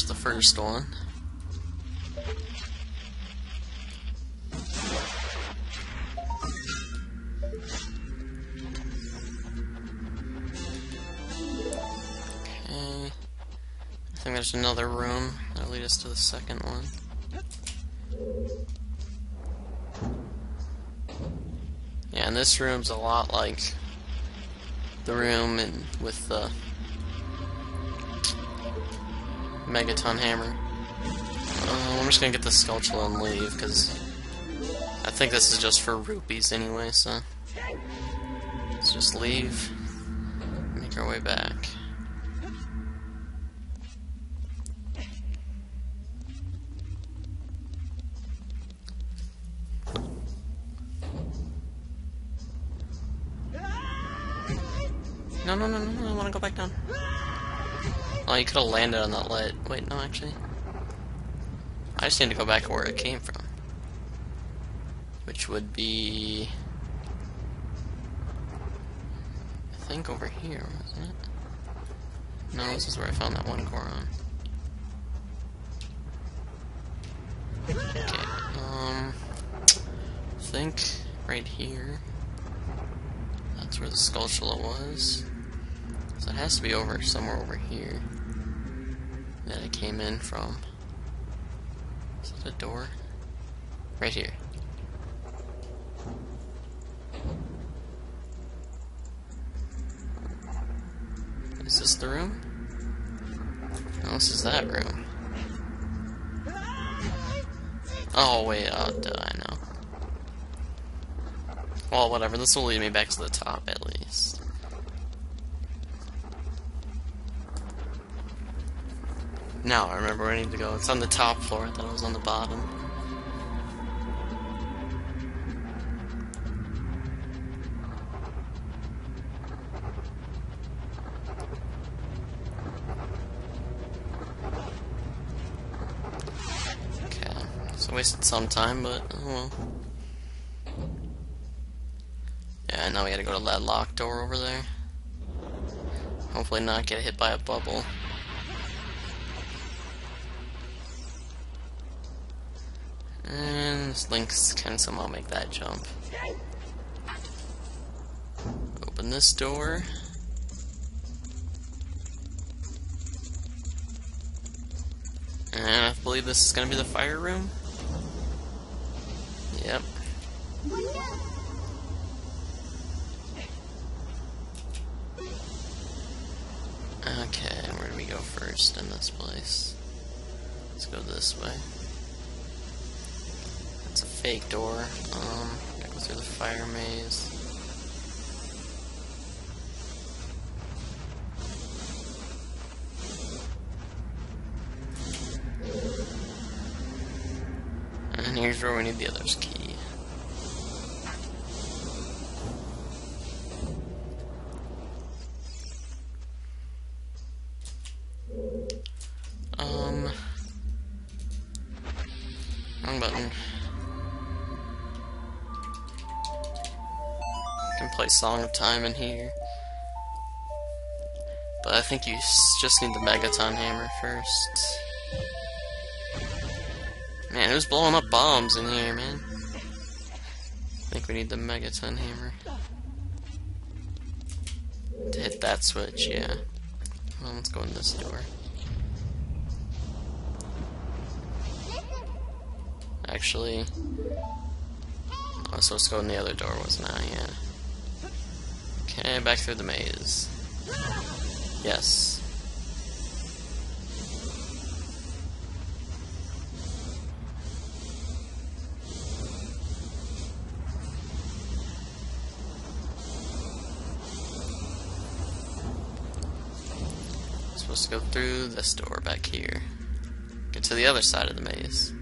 There's the first one. Okay. I think there's another room that'll lead us to the second one. Yeah, and this room's a lot like the room in with the Megaton hammer. Uh, I'm just gonna get the Skulltula and leave, because I think this is just for rupees anyway, so... Let's just leave, make our way back. You could have landed on that light. Wait, no, actually. I just need to go back to where it came from. Which would be... I think over here, wasn't it? No, this is where I found that one Goron. Okay, um... I think right here... That's where the Skulltula was. So it has to be over somewhere over here that I came in from. Is that a door? Right here. Is this the room? No, this is that room. Oh, wait, oh, duh, I know. Well, whatever, this will lead me back to the top, at least. Now I remember where I need to go. It's on the top floor, I thought it was on the bottom. Okay, so wasted some time, but oh well. Yeah, now we gotta go to that locked door over there. Hopefully not get hit by a bubble. And Lynx can somehow make that jump. Open this door. And I believe this is gonna be the fire room. Yep. Okay, where do we go first in this place? Let's go this way. Fake door. Um, gotta go through the fire maze. And here's where we need the other's key. Um, wrong button. Play Song of Time in here. But I think you just need the Megaton Hammer first. Man, who's blowing up bombs in here, man? I think we need the Megaton Hammer. To hit that switch, yeah. Well, let's go in this door. Actually, I was supposed to go in the other door, wasn't I? Yeah. Okay, back through the maze. Yes. Supposed to go through this door back here. Get to the other side of the maze.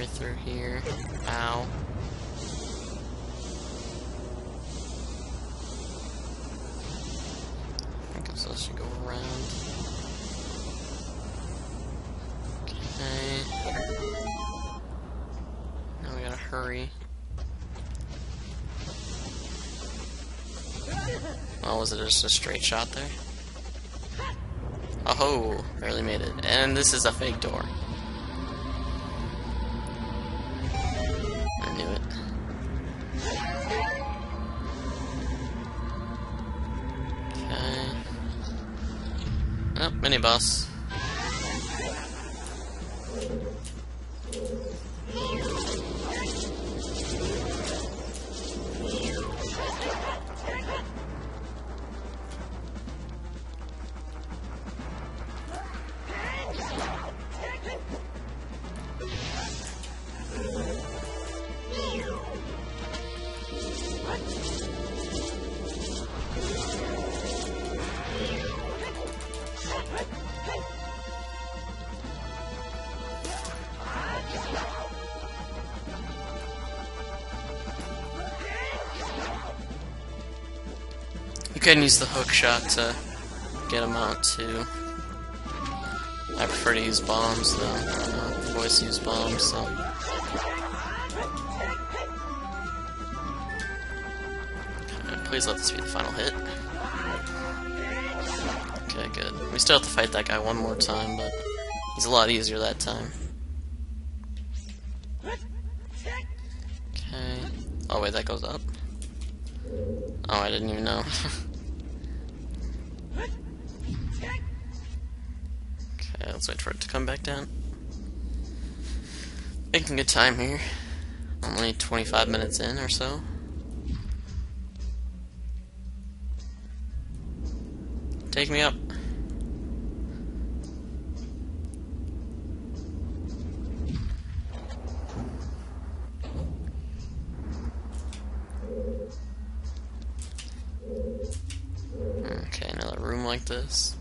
Way through here. Ow. I think I'm supposed to go around. Okay. Now we gotta hurry. Oh, was it just a straight shot there? Oh! Barely made it. And this is a fake door. Boss. You can use the hook shot to get him out too. I prefer to use bombs though. Uh, voice use bombs, so. Please let this be the final hit. Okay, good. We still have to fight that guy one more time, but he's a lot easier that time. Okay. Oh wait, that goes up. Oh, I didn't even know. okay, let's wait for it to come back down. Making good time here. Only 25 minutes in or so. Take me up. Okay, another room like this.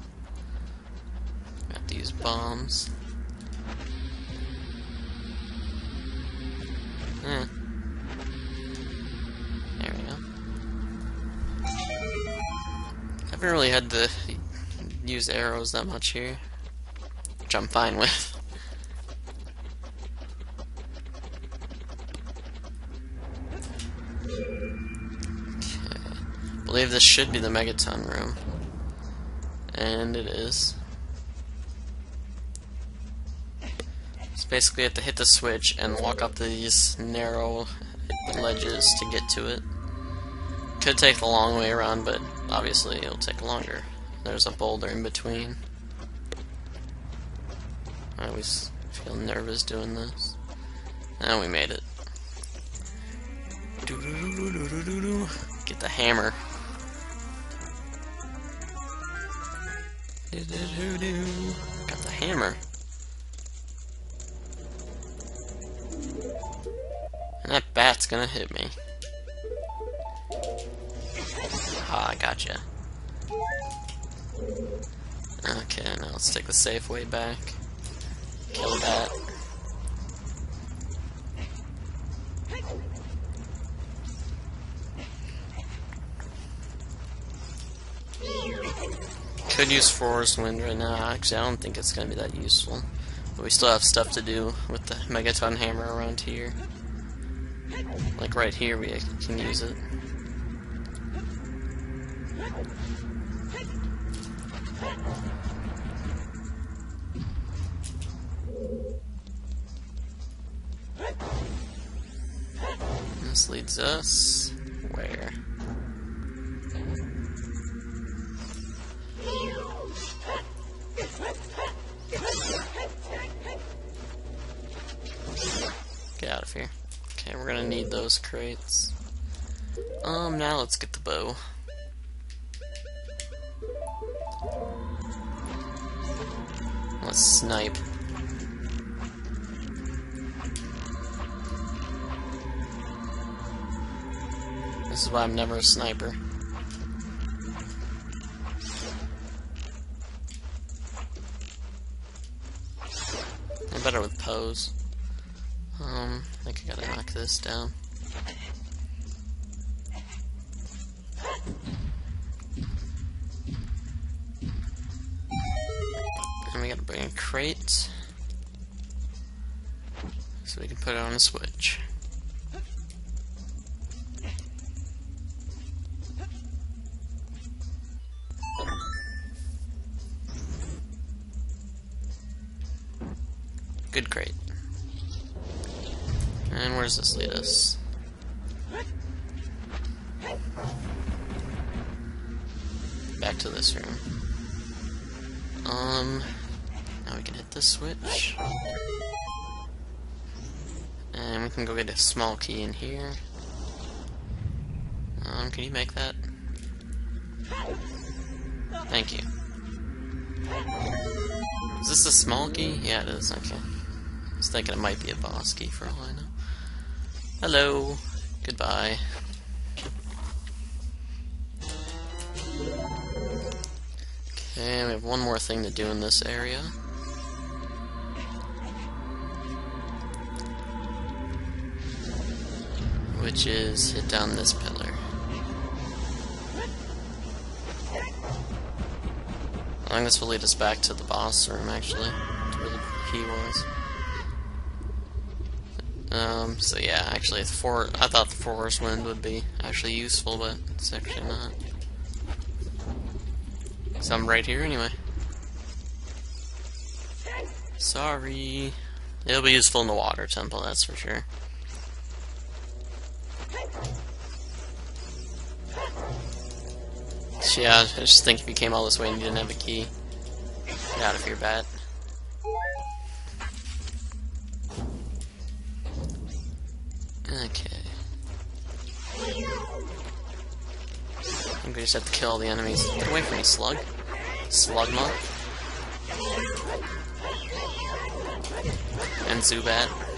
Got these bombs. Eh. There we go. I haven't really had to use arrows that much here, which I'm fine with. Okay. believe this should be the Megaton room. And it is. So basically you have to hit the switch and walk up these narrow ledges to get to it. Could take the long way around, but obviously it'll take longer. There's a boulder in between. I always feel nervous doing this. And we made it. Get the hammer. Got the hammer. And that bat's gonna hit me. Gotcha. Okay, now let's take the safe way back. Kill that. Could use Farore's Wind right now. Actually, I don't think it's going to be that useful. But we still have stuff to do with the Megaton Hammer around here. Like right here, we can use it. This leads us where? Get out of here. Okay, we're gonna need those crates. Um, now let's get the bow. Let's snipe. This is why I'm never a sniper. I'm better with pose. Um, I think I gotta knock this down. bring a crate so we can put it on a switch. Good crate. And where does this lead us? Back to this room. Um now we can hit this switch. And we can go get a small key in here. Um, can you make that? Thank you. Is this a small key? Yeah, it is. Okay. I was thinking it might be a boss key for all I know. Hello. Goodbye. Okay, we have one more thing to do in this area. Which is hit down this pillar. I think this will lead us back to the boss room, actually, to where the key was. Um, so yeah, actually, the four, I thought the Farore's Wind would be actually useful, but it's actually not. So I'm right here anyway. Sorry. It'll be useful in the water temple, that's for sure. Yeah, I just think if you came all this way and you didn't have a key, get out of here, bat. Okay. I think we just have to kill all the enemies. Get away from me, slug. Slugma. And Zubat.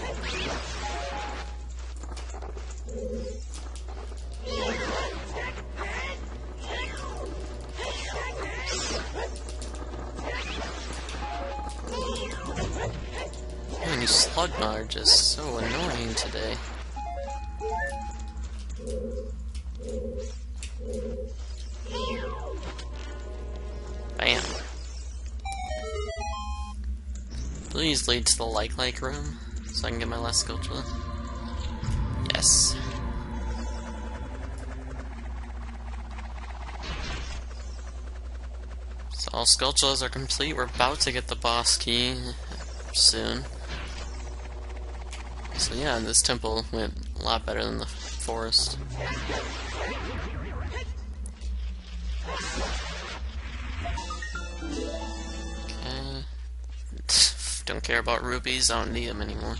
You Slugma are just so annoying today. Bam. Please lead to the like like room so I can get my last Skulltula. Yes. So all Skulltulas are complete. We're about to get the boss key soon. So yeah, this temple went a lot better than the forest. Okay. Don't care about rubies, I don't need them anymore.